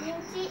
ミンチ